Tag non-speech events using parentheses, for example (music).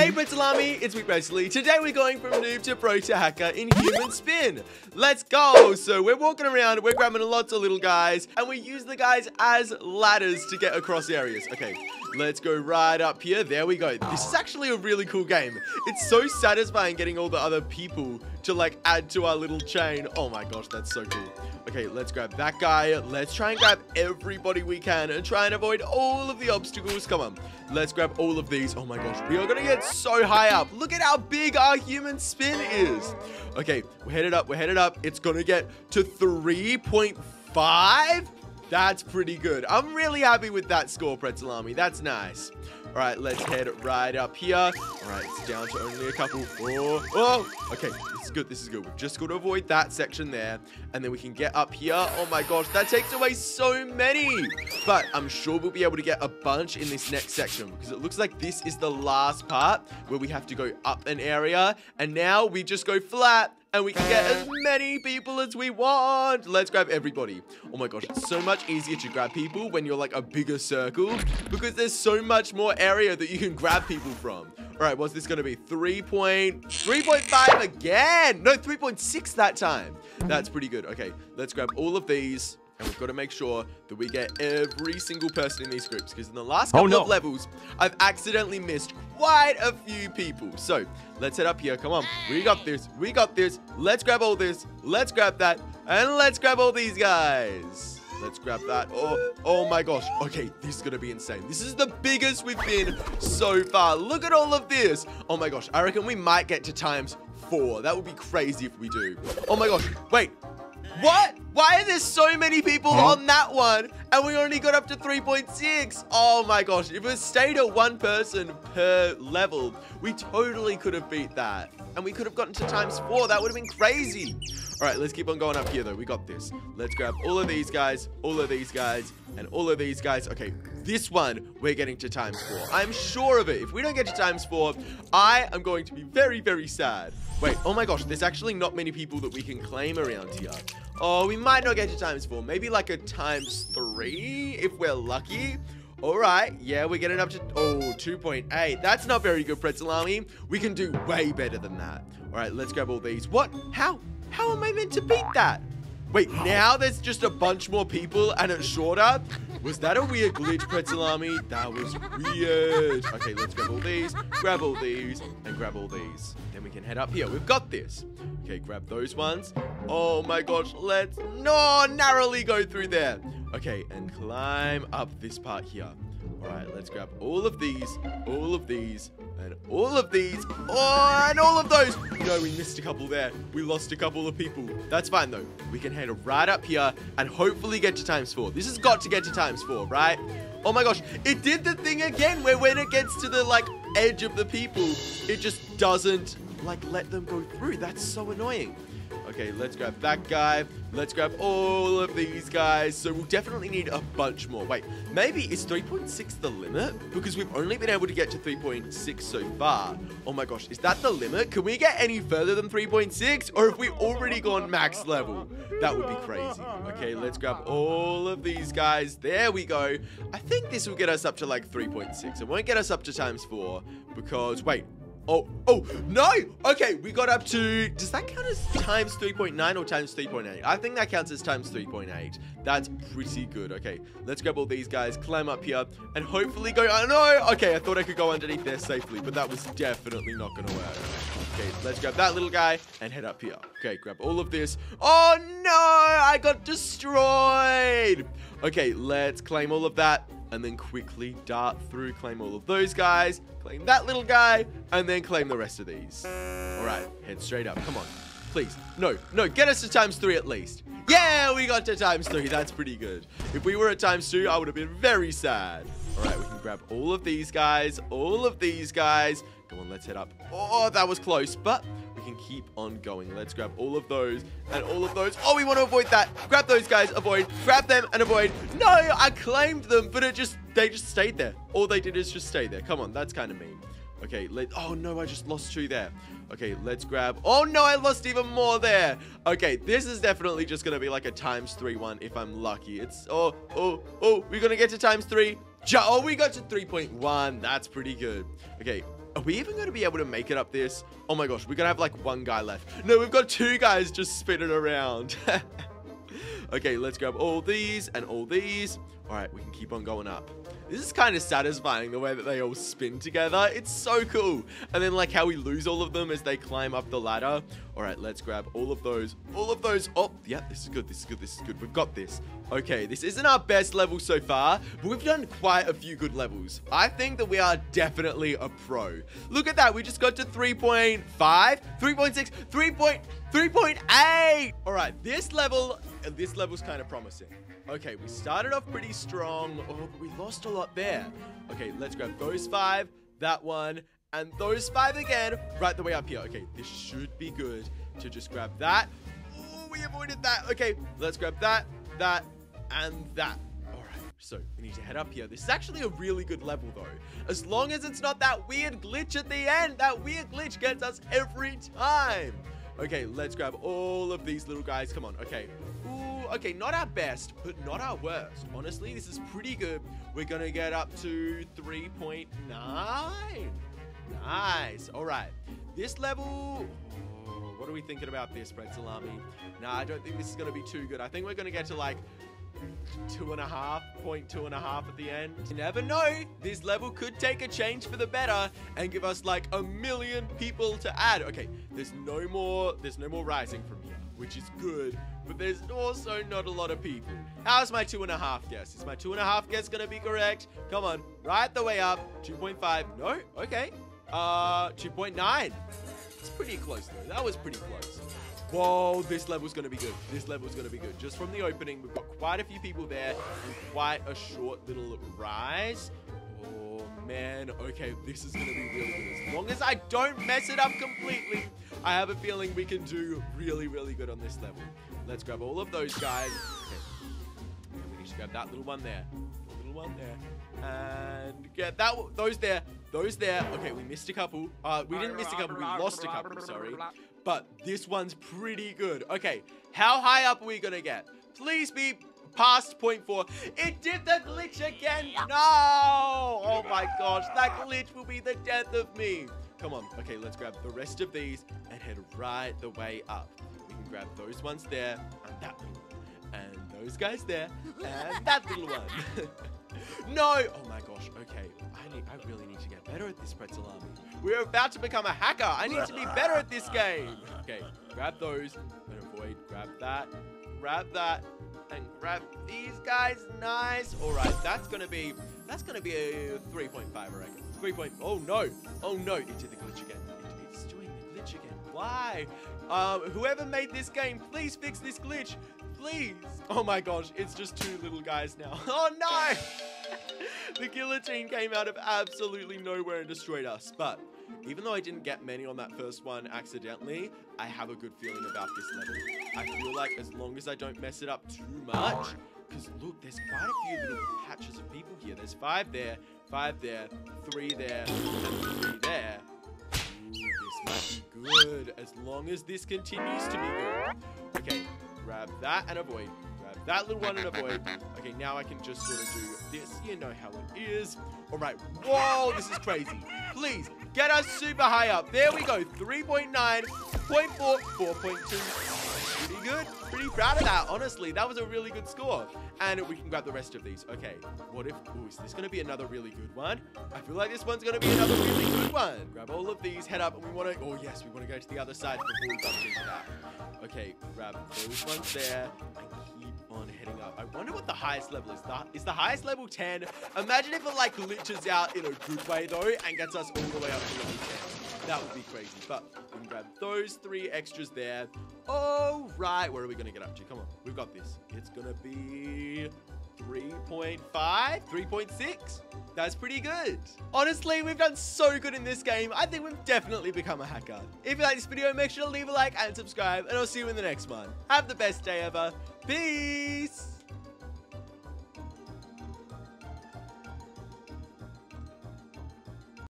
Hey Army, it's me Prezley. Today we're going from noob to pro to hacker in human spin. Let's go! So we're walking around, we're grabbing lots of little guys, and we use the guys as ladders to get across areas. Okay, let's go right up here. There we go. This is actually a really cool game. It's so satisfying getting all the other people to like add to our little chain. Oh my gosh, that's so cool. Okay, let's grab that guy. Let's try and grab everybody we can and try and avoid all of the obstacles. Come on. Let's grab all of these. Oh my gosh, we are going to get so high up. Look at how big our human spin is. Okay, we're headed up. We're headed up. It's going to get to 3.5. That's pretty good. I'm really happy with that score, Pretzel Army. That's nice. All right, let's head right up here. All right, it's down to only a couple. Oh, oh. Okay, this is good. This is good. We've just got to avoid that section there. And then we can get up here. Oh my gosh, that takes away so many. But I'm sure we'll be able to get a bunch in this next section because it looks like this is the last part where we have to go up an area. And now we just go flat and we can get as many people as we want. Let's grab everybody. Oh my gosh, it's so much easier to grab people when you're like a bigger circle because there's so much more area that you can grab people from. All right, what's this going to be? 3.3.5 again. No, 3.6 that time. That's pretty good. Okay, let's grab all of these. And we've got to make sure that we get every single person in these groups. Because in the last oh, couple oh, no. of levels, I've accidentally missed quite a few people. So, let's head up here. Come on. We got this. We got this. Let's grab all this. Let's grab that. And let's grab all these guys. Let's grab that. Oh, oh my gosh. Okay, this is going to be insane. This is the biggest we've been so far. Look at all of this. Oh my gosh. I reckon we might get to times four. That would be crazy if we do. Oh my gosh. Wait. What? Why are there so many people huh? on that one and we only got up to 3.6? Oh my gosh, if it stayed at one person per level, we totally could have beat that. And we could have gotten to times four. That would have been crazy. All right, let's keep on going up here though. We got this. Let's grab all of these guys, all of these guys, and all of these guys. Okay, this one, we're getting to times four. I'm sure of it. If we don't get to times four, I am going to be very, very sad. Wait, oh my gosh, there's actually not many people that we can claim around here. Oh, we might not get to times four. Maybe like a times three if we're lucky. All right, yeah, we're getting up to, oh, 2.8. That's not very good, Pretzel Army. We can do way better than that. All right, let's grab all these. What? How? How am I meant to beat that? Wait, now there's just a bunch more people and it's shorter? Was that a weird glitch, Pretzel Army? That was weird. Okay, let's grab all these, grab all these, and grab all these. Then we can head up here. We've got this. Okay, grab those ones. Oh my gosh, let's no narrowly go through there. Okay, and climb up this part here. All right, let's grab all of these, all of these, and all of these. Oh, and all of those. No, we missed a couple there. We lost a couple of people. That's fine, though. We can head right up here and hopefully get to times four. This has got to get to times four, right? Oh my gosh, it did the thing again where when it gets to the, like, edge of the people, it just doesn't, like, let them go through. That's so annoying. Okay, let's grab that guy. Let's grab all of these guys. So we'll definitely need a bunch more. Wait, maybe is 3.6 the limit? Because we've only been able to get to 3.6 so far. Oh my gosh, is that the limit? Can we get any further than 3.6? Or have we already gone max level? That would be crazy. Okay, let's grab all of these guys. There we go. I think this will get us up to like 3.6. It won't get us up to times 4 because, wait, Oh, oh, no! Okay, we got up to... Does that count as times 3.9 or times 3.8? I think that counts as times 3.8. That's pretty good. Okay, let's grab all these guys, climb up here, and hopefully go... Oh, no! Okay, I thought I could go underneath there safely, but that was definitely not to work. Okay, let's grab that little guy and head up here. Okay, grab all of this. Oh, no! I got destroyed! Okay, let's claim all of that and then quickly dart through, claim all of those guys, claim that little guy, and then claim the rest of these. All right, head straight up. Come on. Please. No, no, get us to times three at least. Yeah, we got to times three. That's pretty good. If we were at times two, I would have been very sad. All right, we can grab all of these guys, all of these guys. Come on, let's head up. Oh, that was close, but we can keep on going. Let's grab all of those and all of those. Oh, we want to avoid that. Grab those guys, avoid, grab them and avoid. No, I claimed them, but it just, they just stayed there. All they did is just stay there. Come on, that's kind of mean. Okay, let, oh no, I just lost two there. Okay, let's grab, oh no, I lost even more there. Okay, this is definitely just gonna be like a times three one if I'm lucky. It's, oh, oh, oh, we're gonna get to times three. Oh, we got to 3.1. That's pretty good. Okay, Are we even going to be able to make it up this? Oh my gosh, we're going to have like one guy left. No, we've got two guys just spinning around. (laughs) okay, let's grab all these and all these. All right, we can keep on going up. This is kind of satisfying the way that they all spin together. It's so cool. And then like how we lose all of them as they climb up the ladder. All right, let's grab all of those. All of those. Oh, yeah, this is good. This is good. This is good. We've got this. Okay, this isn't our best level so far, but we've done quite a few good levels. I think that we are definitely a pro. Look at that. We just got to 3.5, 3.6, 3.3.8. All right, this level, this level's kind of promising. Okay, we started off pretty strong. Oh, but we lost a lot there. Okay, let's grab those five, that one, and those five again, right the way up here. Okay, this should be good to just grab that. Oh, we avoided that. Okay, let's grab that, that, and that. All right, so we need to head up here. This is actually a really good level, though. As long as it's not that weird glitch at the end. That weird glitch gets us every time. Okay, let's grab all of these little guys. Come on. Okay. Ooh, okay, not our best, but not our worst. Honestly, this is pretty good. We're to get up to 3.9. Nice. All right. This level... Oh, what are we thinking about this, Pretzel Army? Nah, I don't think this is going to be too good. I think we're going to get to like two and a half, point two and a half at the end. You never know. This level could take a change for the better and give us like a million people to add. Okay, there's no more, there's no more rising from here, which is good, but there's also not a lot of people. How's my two and a half guess? Is my two and a half guess gonna be correct? Come on, right the way up. 2.5, no, okay. Uh, 2.9. It's pretty close though. That was pretty close. Whoa, this level's going to be good. This level's going to be good. Just from the opening, we've got quite a few people there and quite a short little rise. Oh, man. Okay, this is going to be really good. As long as I don't mess it up completely, I have a feeling we can do really, really good on this level. Let's grab all of those guys. Okay. We to grab that little one there. Little one there. And get that those there. Those there. Okay, we missed a couple. Uh, we didn't miss a couple. We lost a couple, sorry but this one's pretty good. Okay, how high up are we gonna get? Please be past point four. It did the glitch again. No! Oh my gosh, that glitch will be the death of me. Come on. Okay, let's grab the rest of these and head right the way up. We can grab those ones there and that one. And those guys there and that little one. (laughs) (laughs) no! Oh my gosh, okay. I need I really need to get better at this pretzel army. We're about to become a hacker. I need to be better at this game. Okay, grab those and avoid. Grab that, grab that, and grab these guys. Nice. All right, that's gonna be that's gonna be a 3.5, I reckon. 3. Point, oh no, oh no, it did the glitch again. It, it's doing the glitch again. Why? Um, whoever made this game, please fix this glitch. Please. Oh my gosh, it's just two little guys now. (laughs) Oh no! (laughs) the guillotine came out of absolutely nowhere and destroyed us. But even though I didn't get many on that first one accidentally, I have a good feeling about this level. I feel like as long as I don't mess it up too much, because look, there's quite a few little patches of people here. There's five there, five there, three there, three there. Ooh, this might be good, as long as this continues to be good. Okay, grab that and avoid. Grab that little one and avoid. Okay, now I can just sort of do this. You know how it is. All right. Whoa, this is crazy. Please, get us super high up. There we go. 3.9, 0.4, 4.2. Pretty good. Pretty proud of that, honestly. That was a really good score. And we can grab the rest of these. Okay, what if... Ooh, is this going to be another really good one? I feel like this one's going to be another really good one. Grab all of these, head up, and we want to... Oh, yes, we want to go to the other side before we jump into that. Okay, grab those ones there and keep on heading up. I wonder what the highest level is. That is the highest level 10? Imagine if it like glitches out in a good way though and gets us all the way up to level 10. That would be crazy. But we can grab those three extras there. All right, where are we going to get up to? Come on, we've got this. It's going to be 3.5, 3.6. That's pretty good. Honestly, we've done so good in this game. I think we've definitely become a hacker. If you like this video, make sure to leave a like and subscribe, and I'll see you in the next one. Have the best day ever. Peace!